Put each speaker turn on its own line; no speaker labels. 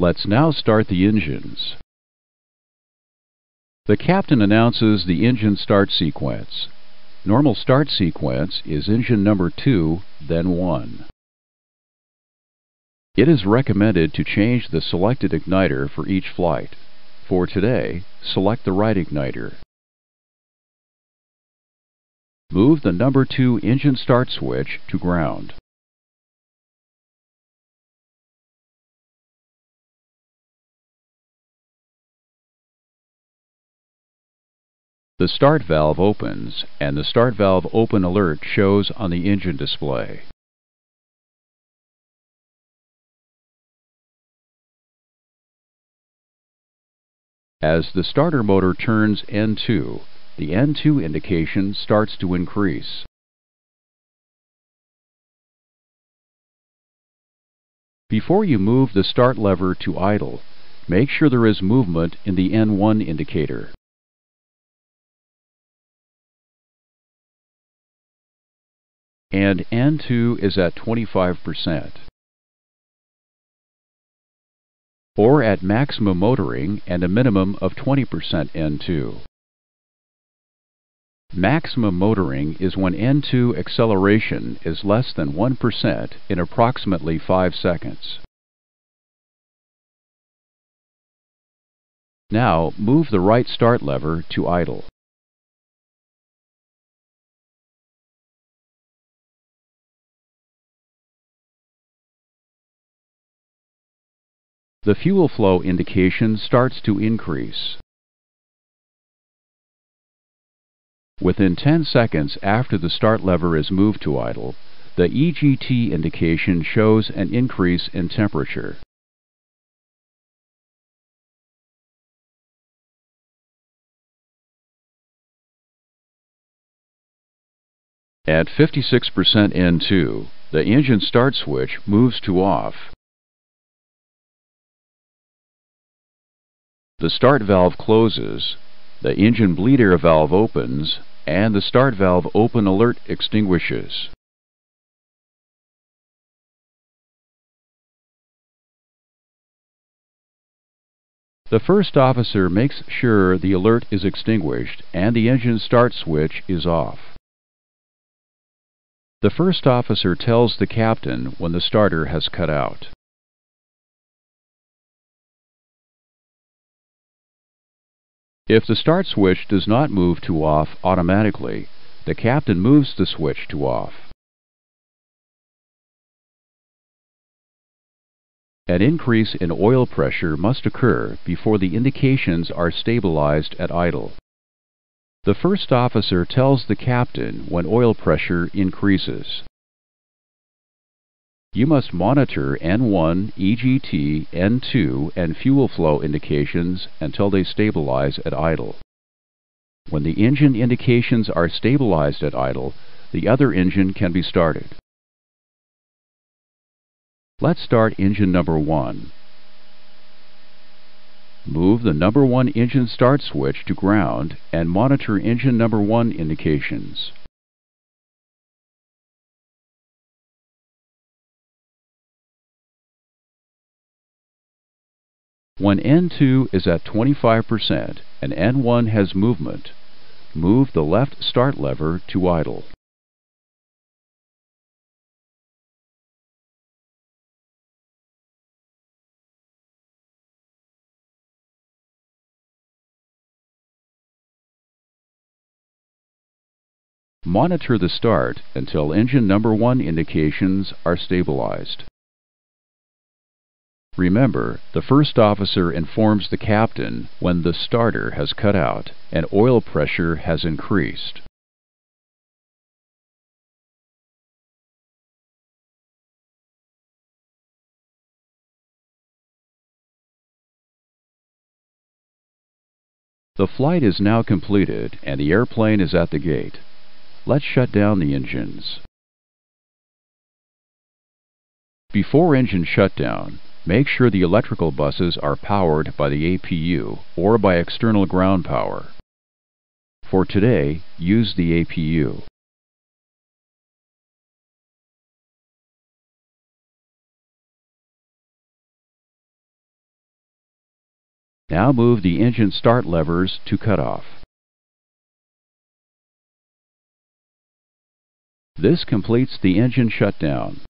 Let's now start the engines. The captain announces the engine start sequence. Normal start sequence is engine number 2, then 1. It is recommended to change the selected igniter for each flight. For today, select the right igniter. Move the number 2 engine start switch to ground. The start valve opens and the start valve open alert shows on the engine display. As the starter motor turns N2, the N2 indication starts to increase. Before you move the start lever to idle, make sure there is movement in the N1 indicator. And N2 is at 25%. Or at maximum motoring and a minimum of 20% N2. Maximum motoring is when N2 acceleration is less than 1% in approximately 5 seconds. Now move the right start lever to idle. The fuel flow indication starts to increase. Within 10 seconds after the start lever is moved to idle, the EGT indication shows an increase in temperature. At 56% N2, the engine start switch moves to off. The start valve closes, the engine bleed air valve opens, and the start valve open alert extinguishes. The first officer makes sure the alert is extinguished and the engine start switch is off. The first officer tells the captain when the starter has cut out. If the start switch does not move to off automatically, the captain moves the switch to off. An increase in oil pressure must occur before the indications are stabilized at idle. The first officer tells the captain when oil pressure increases. You must monitor N1, EGT, N2, and fuel flow indications until they stabilize at idle. When the engine indications are stabilized at idle, the other engine can be started. Let's start engine number 1. Move the number 1 engine start switch to ground and monitor engine number 1 indications. When N2 is at 25% and N1 has movement, move the left start lever to idle. Monitor the start until engine number 1 indications are stabilized. Remember, the first officer informs the captain when the starter has cut out and oil pressure has increased. The flight is now completed and the airplane is at the gate. Let's shut down the engines. Before engine shutdown, Make sure the electrical buses are powered by the APU or by external ground power. For today, use the APU. Now move the engine start levers to cutoff. This completes the engine shutdown.